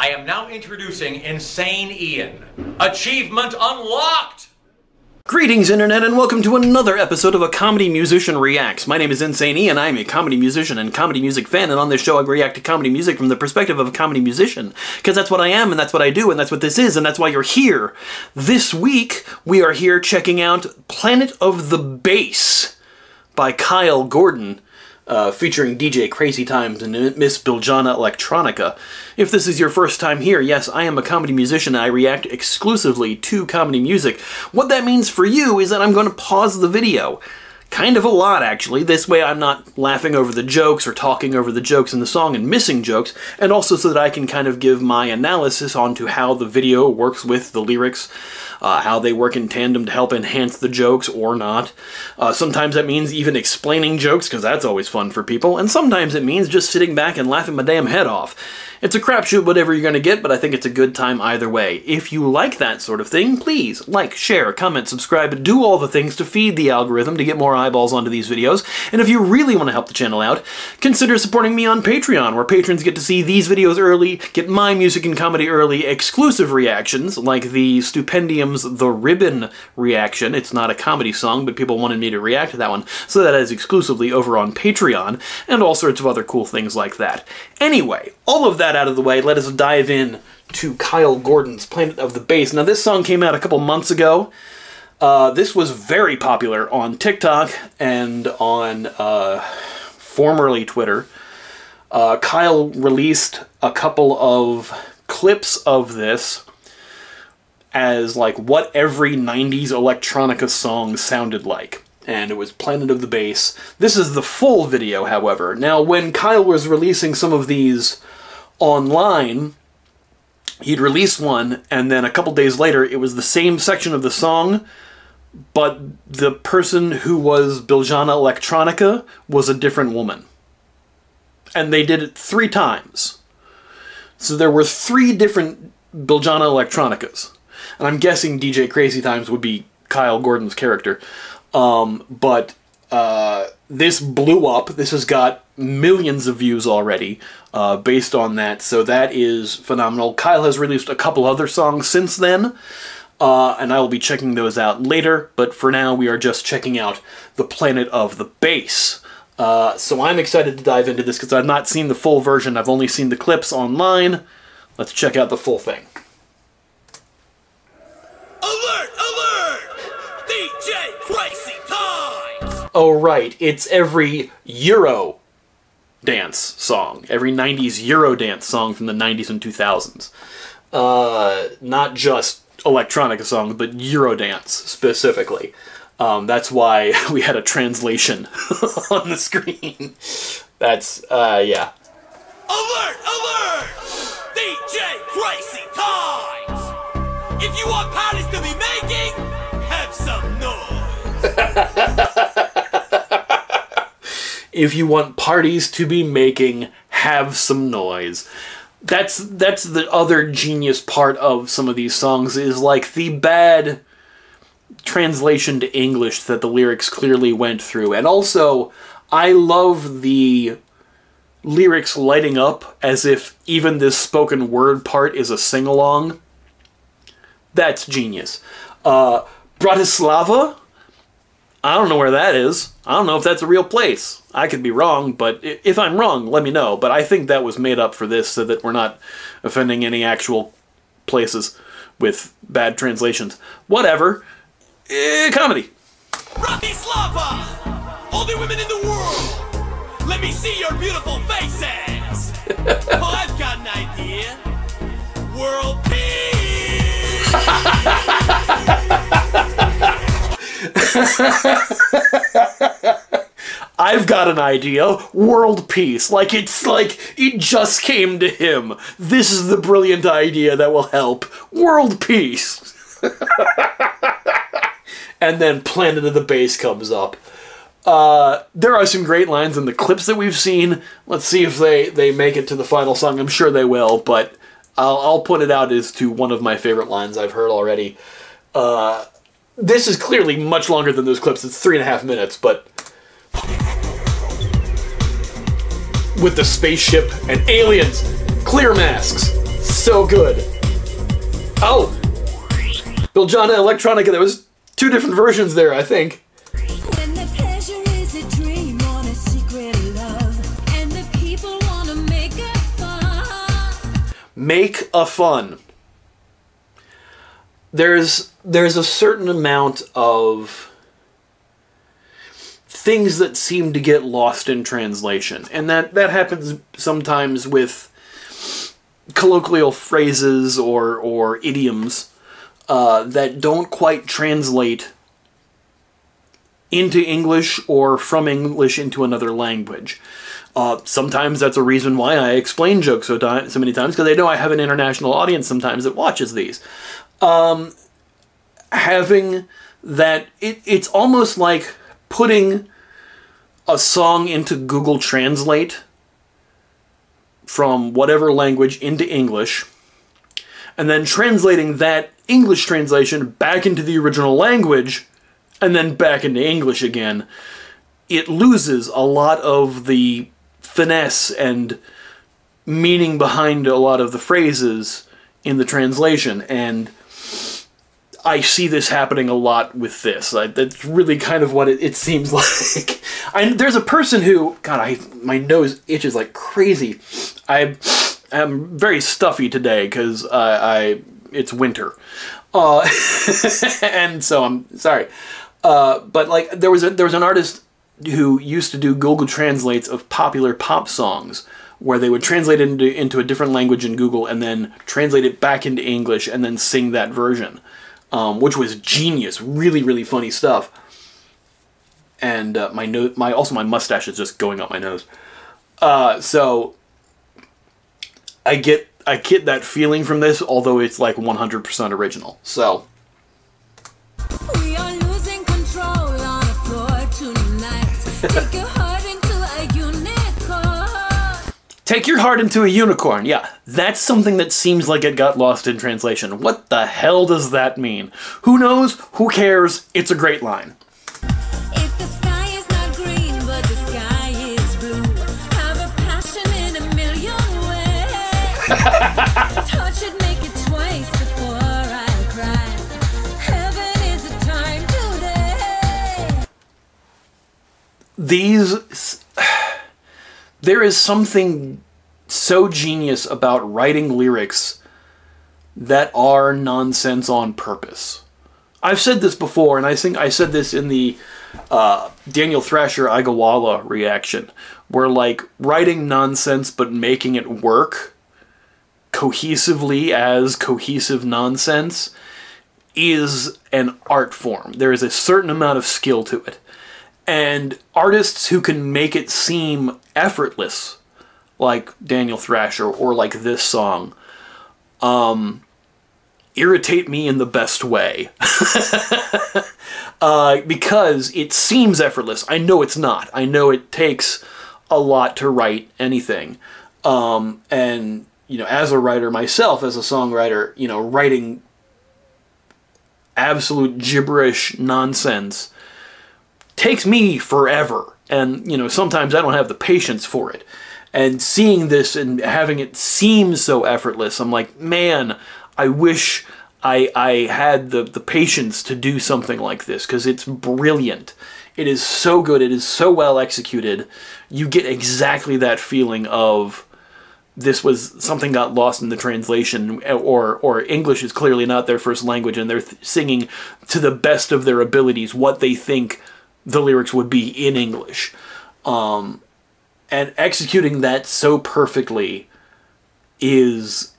I am now introducing Insane Ian. Achievement unlocked! Greetings, Internet, and welcome to another episode of A Comedy Musician Reacts. My name is Insane Ian. I am a comedy musician and comedy music fan, and on this show I react to comedy music from the perspective of a comedy musician. Because that's what I am, and that's what I do, and that's what this is, and that's why you're here. This week, we are here checking out Planet of the Bass by Kyle Gordon uh, featuring DJ Crazy Times and Miss Biljana Electronica. If this is your first time here, yes, I am a comedy musician. I react exclusively to comedy music. What that means for you is that I'm going to pause the video. Kind of a lot, actually. This way I'm not laughing over the jokes or talking over the jokes in the song and missing jokes, and also so that I can kind of give my analysis onto how the video works with the lyrics uh, how they work in tandem to help enhance the jokes or not. Uh, sometimes that means even explaining jokes, because that's always fun for people, and sometimes it means just sitting back and laughing my damn head off. It's a crapshoot whatever you're going to get, but I think it's a good time either way. If you like that sort of thing, please like, share, comment, subscribe, do all the things to feed the algorithm to get more eyeballs onto these videos. And if you really want to help the channel out, consider supporting me on Patreon, where patrons get to see these videos early, get my music and comedy early, exclusive reactions, like the Stupendium's The Ribbon reaction. It's not a comedy song, but people wanted me to react to that one, so that is exclusively over on Patreon, and all sorts of other cool things like that. Anyway, all of that out of the way, let us dive in to Kyle Gordon's Planet of the Bass. Now, this song came out a couple months ago. Uh, this was very popular on TikTok and on uh, formerly Twitter. Uh, Kyle released a couple of clips of this as like what every 90s electronica song sounded like. And it was Planet of the Bass. This is the full video, however. Now, when Kyle was releasing some of these online, he'd release one, and then a couple days later, it was the same section of the song, but the person who was Biljana Electronica was a different woman. And they did it three times. So there were three different Biljana Electronicas. And I'm guessing DJ Crazy Times would be Kyle Gordon's character. Um, but uh, this blew up. This has got millions of views already uh, based on that, so that is phenomenal. Kyle has released a couple other songs since then, uh, and I will be checking those out later, but for now we are just checking out The Planet of the Bass. Uh, so I'm excited to dive into this because I've not seen the full version, I've only seen the clips online. Let's check out the full thing. Alert! Alert! DJ Crazy Times! Oh right, it's every Euro dance song, every 90s Euro dance song from the 90s and 2000s. Uh, not just electronica songs, but Eurodance specifically. Um, that's why we had a translation on the screen. That's, uh, yeah. Alert! Alert! DJ Crazy Times! If you want parties to be making, have some noise! if you want parties to be making, have some noise. That's that's the other genius part of some of these songs is like the bad translation to English that the lyrics clearly went through. And also, I love the lyrics lighting up as if even this spoken word part is a sing along. That's genius. Uh, Bratislava I don't know where that is. I don't know if that's a real place. I could be wrong, but if I'm wrong, let me know. But I think that was made up for this so that we're not offending any actual places with bad translations. Whatever. Eh, comedy. Bratislava! All the women in the world! Let me see your beautiful faces! oh, I've got an idea. World peace! I've got an idea. World peace. Like it's like it just came to him. This is the brilliant idea that will help. World peace. and then Planet of the Bass comes up. Uh, there are some great lines in the clips that we've seen. Let's see if they, they make it to the final song. I'm sure they will, but I'll, I'll put it out as to one of my favorite lines I've heard already. Uh, this is clearly much longer than those clips. It's three and a half minutes, but with the spaceship and aliens, clear masks, so good. Oh, Biljana Electronica. There was two different versions there, I think. When the pleasure is a dream on a secret love, and the people wanna make it fun. make a fun. There's there's a certain amount of things that seem to get lost in translation, and that that happens sometimes with colloquial phrases or or idioms uh, that don't quite translate into English or from English into another language. Uh, sometimes that's a reason why I explain jokes so, so many times because I know I have an international audience sometimes that watches these. Um, having that, it, it's almost like putting a song into Google Translate from whatever language into English and then translating that English translation back into the original language and then back into English again, it loses a lot of the finesse and meaning behind a lot of the phrases in the translation. And I see this happening a lot with this. I, that's really kind of what it, it seems like. I, there's a person who, God, I my nose itches like crazy. I am very stuffy today because I, I it's winter, uh, and so I'm sorry. Uh, but like there was a, there was an artist who used to do Google translates of popular pop songs where they would translate it into, into a different language in Google and then translate it back into English and then sing that version, um, which was genius, really really funny stuff. And uh, my no- my also my mustache is just going up my nose. Uh, so I get I get that feeling from this, although it's like 100% original. So Take your heart into a unicorn. Yeah, that's something that seems like it got lost in translation. What the hell does that mean? Who knows? Who cares? It's a great line. If the sky is not green, but the sky is blue, have a passion in a million ways. Touch it, make it twice before I cry. Heaven is a time today. These. There is something so genius about writing lyrics that are nonsense on purpose. I've said this before, and I think I said this in the uh, Daniel Thrasher Igawala reaction, where like writing nonsense but making it work cohesively as cohesive nonsense is an art form. There is a certain amount of skill to it. And artists who can make it seem effortless, like Daniel Thrasher or like this song, um, irritate me in the best way. uh, because it seems effortless. I know it's not. I know it takes a lot to write anything. Um, and, you know, as a writer myself, as a songwriter, you know, writing absolute gibberish nonsense takes me forever. And, you know, sometimes I don't have the patience for it. And seeing this and having it seem so effortless, I'm like, man, I wish I, I had the, the patience to do something like this because it's brilliant. It is so good. It is so well executed. You get exactly that feeling of this was something got lost in the translation or or English is clearly not their first language and they're th- singing to the best of their abilities what they think the lyrics would be in English. Um, and executing that so perfectly is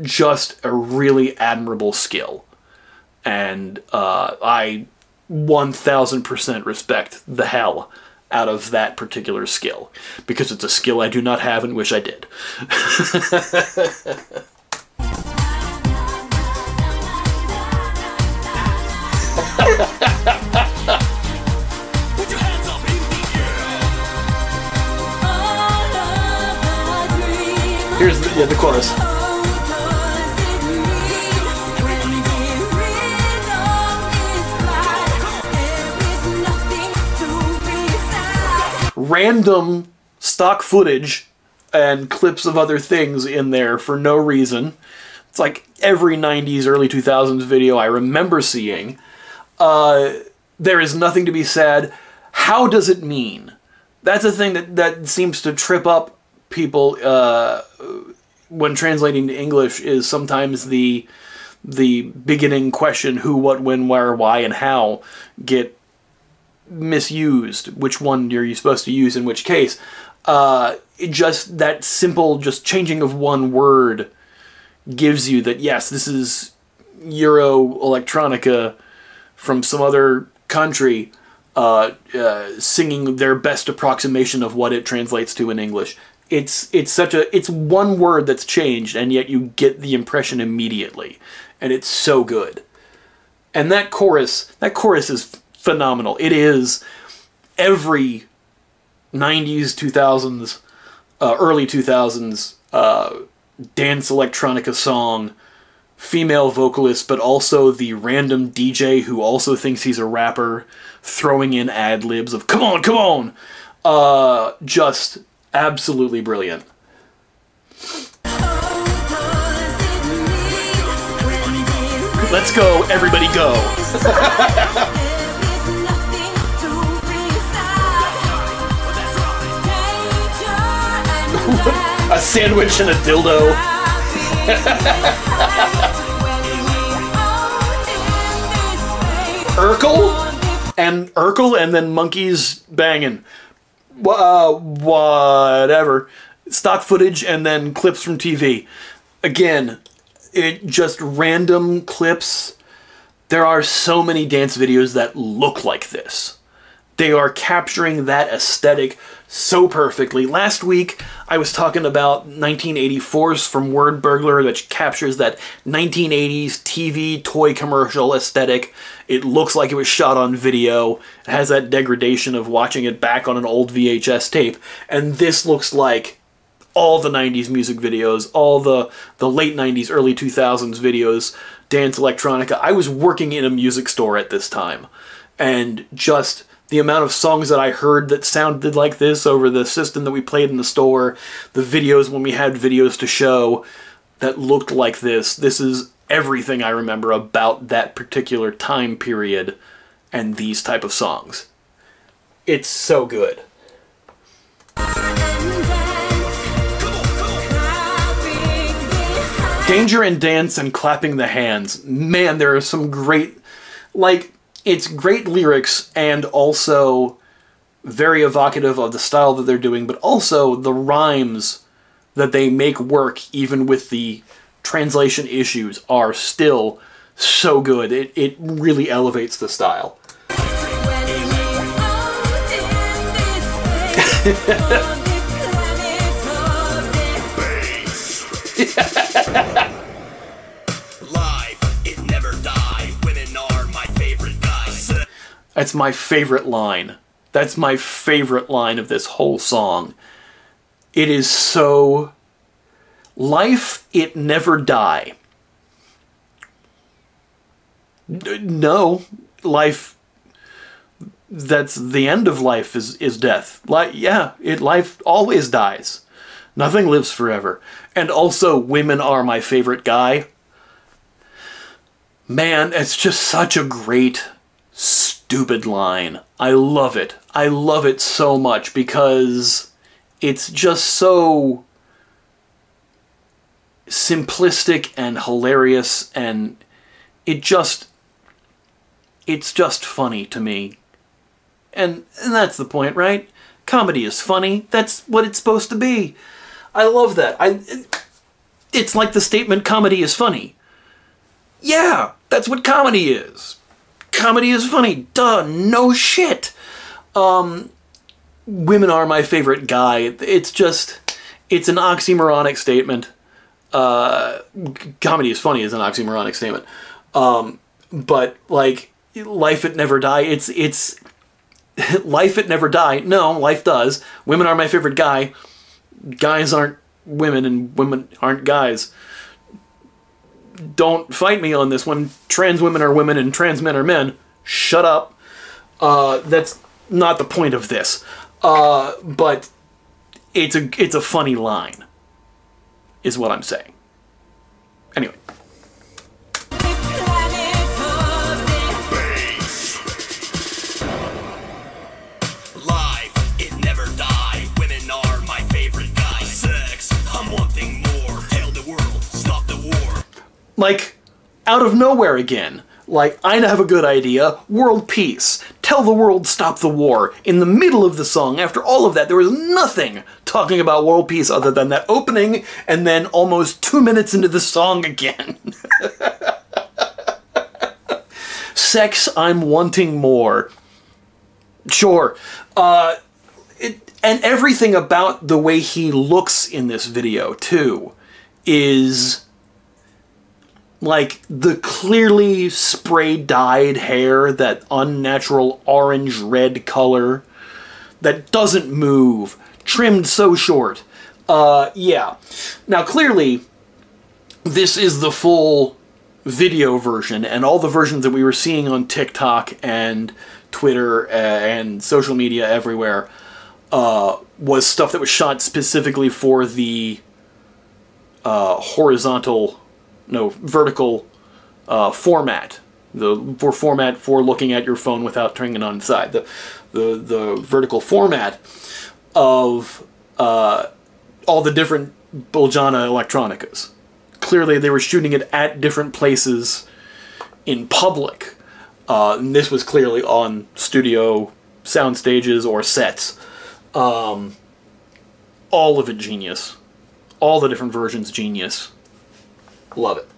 just a really admirable skill. And uh, I 1000% respect the hell out of that particular skill because it's a skill I do not have and wish I did. to be sad. Random stock footage and clips of other things in there for no reason. It's like every 90s, early 2000s video I remember seeing. Uh, there is nothing to be said. How does it mean? That's a thing that, that seems to trip up people uh, when translating to English is sometimes the the beginning question who, what, when, where, why, and how get misused. Which one are you supposed to use in which case? Uh, just that simple, just changing of one word gives you that yes, this is Euro electronica from some other country uh, uh, singing their best approximation of what it translates to in English. It's it's such a it's one word that's changed, and yet you get the impression immediately, and it's so good. And that chorus, that chorus is phenomenal. It is every '90s, 2000s, uh, early 2000s uh, dance electronica song female vocalist, but also the random DJ who also thinks he's a rapper, throwing in ad libs of "Come on, come on," uh, just absolutely brilliant. Let's go, everybody go. A sandwich and a dildo. Urkel and Urkel and then monkeys banging. Uh, whatever. Stock footage and then clips from TV. Again, it just random clips. There are so many dance videos that look like this. They are capturing that aesthetic so perfectly. Last week, I was talking about 1984's from Word Burglar, which captures that 1980s TV toy commercial aesthetic. It looks like it was shot on video. It has that degradation of watching it back on an old VHS tape. And this looks like all the 90s music videos, all the, the late 90s, early 2000s videos, dance electronica. I was working in a music store at this time. And just the amount of songs that I heard that sounded like this over the system that we played in the store, the videos when we had videos to show that looked like this. This is everything I remember about that particular time period and these type of songs. It's so good. Danger and Dance and Clapping the Hands. Man, there are some great, like, it's great lyrics and also very evocative of the style that they're doing, but also the rhymes that they make work, even with the translation issues, are still so good. It, it really elevates the style. Live, it never die. Women are my favorite guys. That's my favorite line. That's my favorite line of this whole song. It is so. Life, it never die. No, life. That's the end of life is is death. Like yeah, it life always dies. Nothing lives forever. And also, women are my favorite guy. Man, it's just such a great stupid line. I love it. I love it so much because it's just so simplistic and hilarious and it just it's just funny to me. And, and that's the point, right? Comedy is funny. That's what it's supposed to be. I love that. I it's like the statement comedy is funny. Yeah, that's what comedy is comedy is funny. Duh, no shit. Um, women are my favorite guy. It's just, it's an oxymoronic statement. Uh, comedy is funny is an oxymoronic statement. Um, but like, life it never die. It's it's life it never die. No, life does. Women are my favorite guy. Guys aren't women, and women aren't guys don't fight me on this one. Trans women are women and trans men are men. Shut up. Uh, that's not the point of this. Uh, but it's a it's a funny line. Is what I'm saying. Anyway, The planet of the Life, it never die. Women are my favorite guy. Sex, I'm wanting more. Tell the world, stop the war. like out of nowhere again. Like I have a good idea. World peace. Tell the world stop the war. In the middle of the song, after all of that, there was nothing talking about world peace other than that opening, and then almost two minutes into the song again. Sex, I'm wanting more. Sure. Uh, it, and everything about the way he looks in this video, too, is like the clearly spray dyed hair, that unnatural orange red color that doesn't move, trimmed so short. Uh, yeah. Now, clearly, this is the full video version, and all the versions that we were seeing on TikTok and Twitter uh, and social media everywhere uh, was stuff that was shot specifically for the uh, horizontal, no, vertical uh, format. The for format for looking at your phone without turning it on its side. The the the vertical format of uh, all the different Biljana electronicas. Clearly, they were shooting it at different places in public. Uh, and this was clearly on studio sound stages or sets. Um, all of it genius. All the different versions genius. Love it.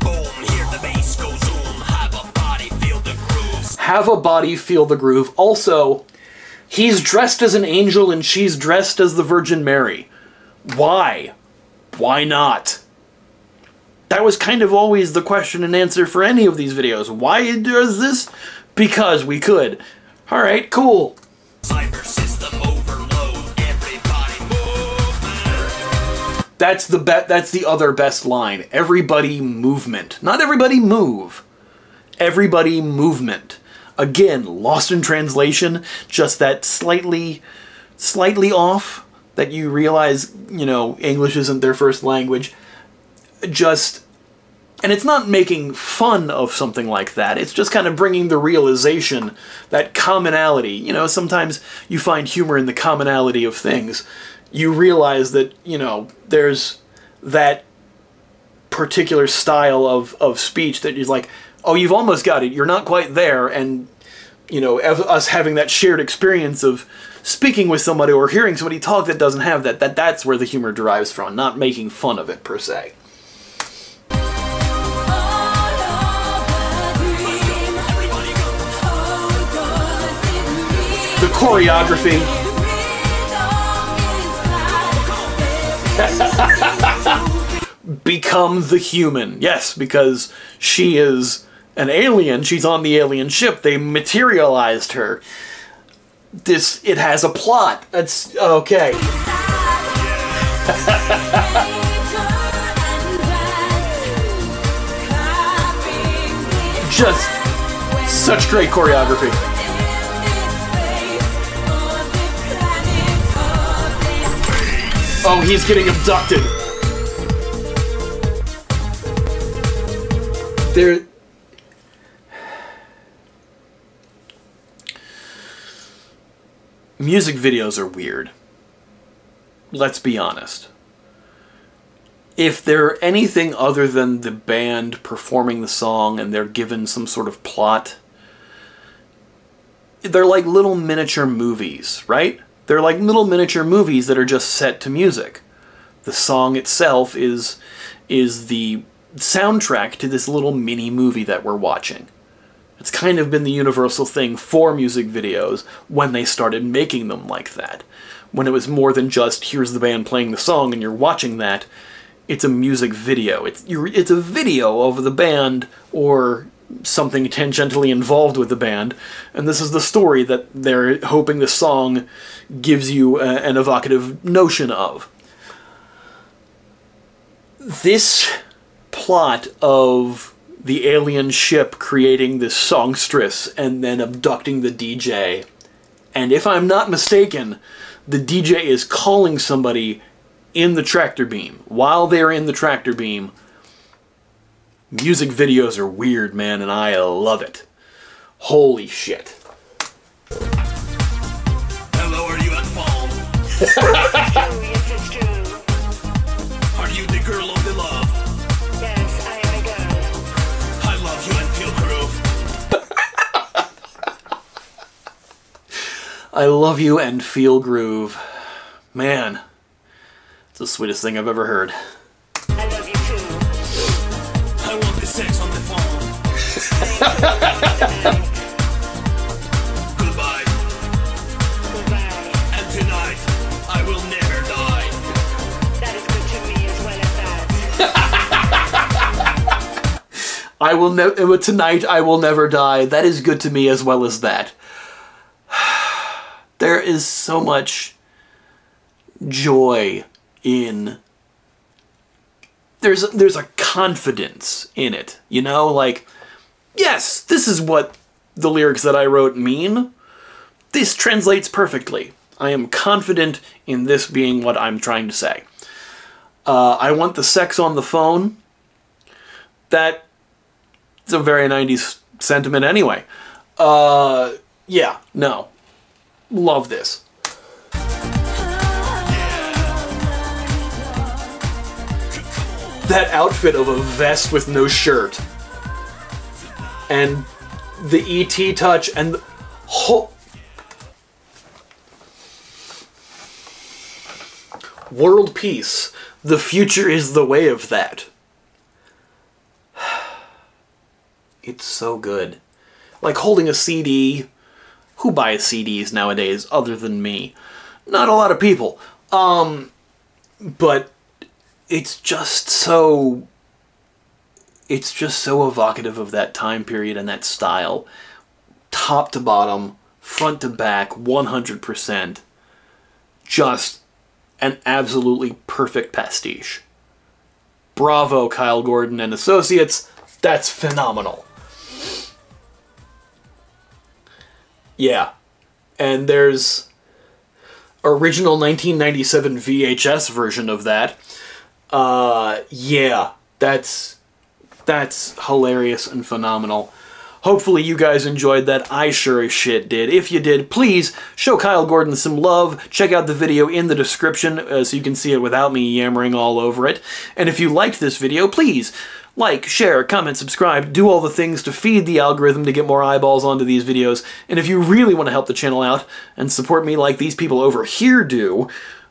Boom, hear the bass go zoom. Have a body, feel the grooves. Have a body, feel the groove. Also, he's dressed as an angel and she's dressed as the Virgin Mary. Why? Why not? That was kind of always the question and answer for any of these videos. Why does this? Because we could. Alright, cool. Cyber That's the bet. That's the other best line. Everybody movement. Not everybody move. Everybody movement. Again, lost in translation. Just that slightly, slightly off. That you realize, you know, English isn't their first language. Just, and it's not making fun of something like that. It's just kind of bringing the realization that commonality. You know, sometimes you find humor in the commonality of things. You realize that you know there's that particular style of, of speech that is like, oh, you've almost got it. You're not quite there. And, you know, us having that shared experience of speaking with somebody or hearing somebody talk that doesn't have that, that that's where the humor derives from, not making fun of it per se. all of become the human. Yes, because she is an alien. She's on the alien ship. They materialized her. This it has a plot. It's okay. Just such great choreography. Oh, he's getting abducted. There. Music videos are weird. Let's be honest. If they're anything other than the band performing the song and they're given some sort of plot, they're like little miniature movies, right? They're like little miniature movies that are just set to music. The song itself is is the soundtrack to this little mini movie that we're watching. It's kind of been the universal thing for music videos when they started making them like that. When it was more than just here's the band playing the song and you're watching that, it's a music video. It's it's a video of the band or something tangentially involved with the band, and this is the story that they're hoping the song gives you a, an evocative notion of. This plot of the alien ship creating this songstress and then abducting the DJ, and if I'm not mistaken, the DJ is calling somebody in the tractor beam. While they're in the tractor beam, music videos are weird, man, and I love it. Holy shit. Hello, I love you and feel groove. Man, it's the sweetest thing I've ever heard. I love you too. I want the sex on the phone. Goodbye. Goodbye. And tonight, I will never die. That is good to me as well as that. I will never tonight. I will never die. That is good to me as well as that. There is so much joy in. There's there's a confidence in it, you know, like yes, this is what the lyrics that I wrote mean. This translates perfectly. I am confident in this being what I'm trying to say. Uh, I want the sex on the phone. That it's a very 90s sentiment anyway. Uh, yeah, no. Love this. That outfit of a vest with no shirt. And the ET touch and the whole. World peace. The future is the way of that. It's so good. Like holding a CD. Who buys CDs nowadays other than me? Not a lot of people. Um, but it's just so. It's just so evocative of that time period and that style. Top to bottom, front to back, 100%. Just an absolutely perfect pastiche. Bravo, Kyle Gordon and Associates. That's phenomenal. Yeah. And there's original 1997 VHS version of that. Uh yeah, that's that's hilarious and phenomenal. Hopefully you guys enjoyed that. I sure as shit did. If you did, please show Kyle Gordon some love. Check out the video in the description uh, so you can see it without me yammering all over it. And if you liked this video, please like, share, comment, subscribe, do all the things to feed the algorithm to get more eyeballs onto these videos. And if you really want to help the channel out and support me like these people over here do,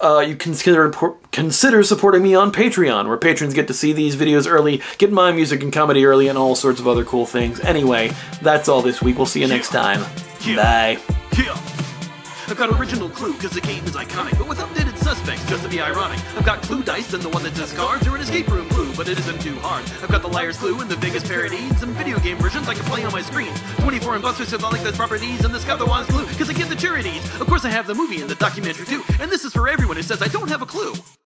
uh, you consider consider supporting me on Patreon, where patrons get to see these videos early, get my music and comedy early, and all sorts of other cool things. Anyway, that's all this week. We'll see you next time. Bye. I've got original Clue because the game is iconic, but with updated suspects just to be ironic. I've got Clue dice and the one that says cards, or an escape room clue, but it isn't too hard. I've got the Liar's Clue and the Vegas parody, and some video game versions I can play on my screen. 24 and Buster says I like those properties, and the Scout the Wise Clue because I give the charities. Of course, I have the movie and the documentary too, and this is for everyone who says I don't have a clue.